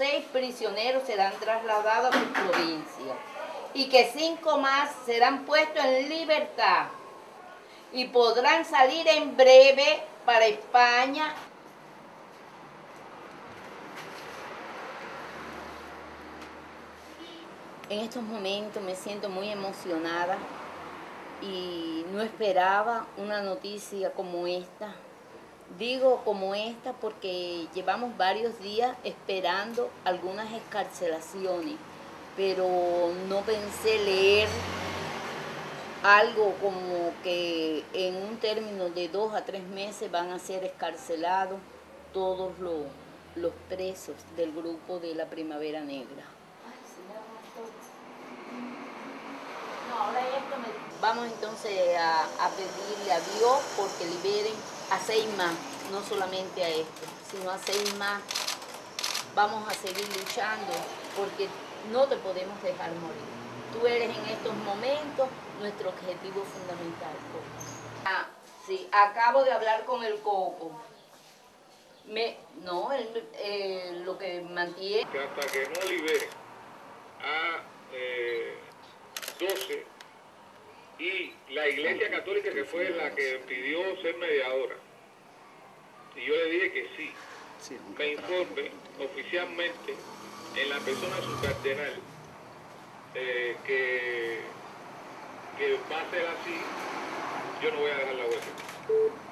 Seis prisioneros serán trasladados a su provincia y que cinco más serán puestos en libertad y podrán salir en breve para España. En estos momentos me siento muy emocionada y no esperaba una noticia como esta. Digo como esta porque llevamos varios días esperando algunas escarcelaciones, pero no pensé leer algo como que en un término de dos a tres meses van a ser escarcelados todos los, los presos del grupo de la Primavera Negra. Vamos entonces a, a, pedirle a Dios porque liberen a seis más, no solamente a este, sino a seis más. Vamos a seguir luchando porque no te podemos dejar morir. Tú eres en estos momentos nuestro objetivo fundamental. Ah, sí, acabo de hablar con el Coco. Me, no, él, eh, lo que mantiene... Que hasta que no libere a eh, 12 y la Iglesia Católica que fue la que pidió ser mediadora, y yo le dije que sí, me informe oficialmente en la persona su cardenal eh, que, que va a ser así, yo no voy a dejar la huelga.